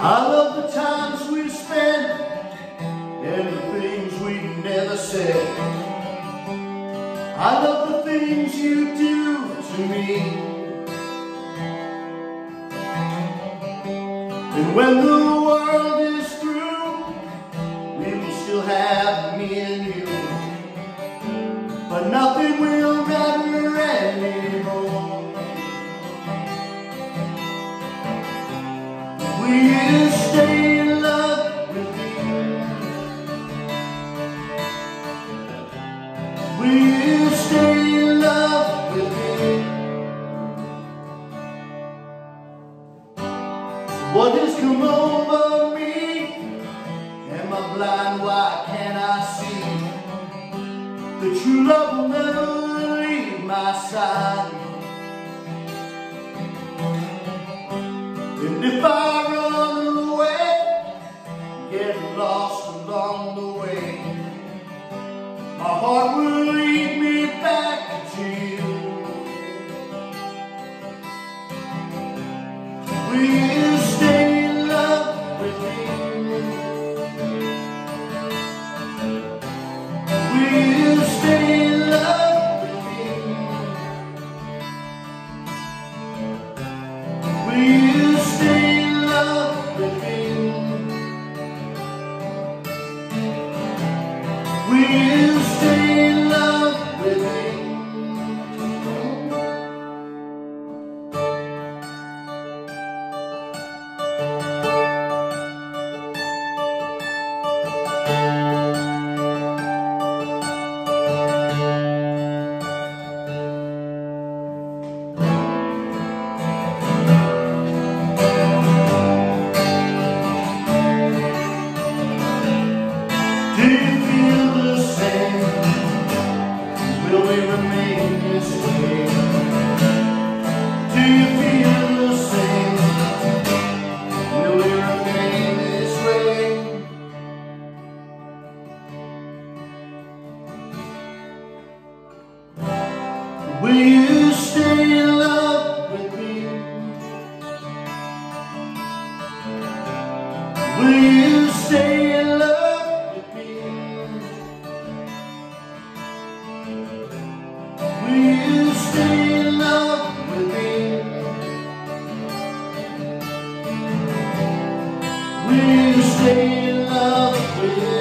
I love the times we spent and the things we never said. I love the things you do to me. And when the world is through, we will still have me and you. But nothing will Blind? Why can't I see? The true love will never leave my side. And if I run away, get lost along the way, my heart will lead me back to you. Will Will you stay in love with me? Will you stay in love with me? Will you stay in love with me? Will you stay in love with me?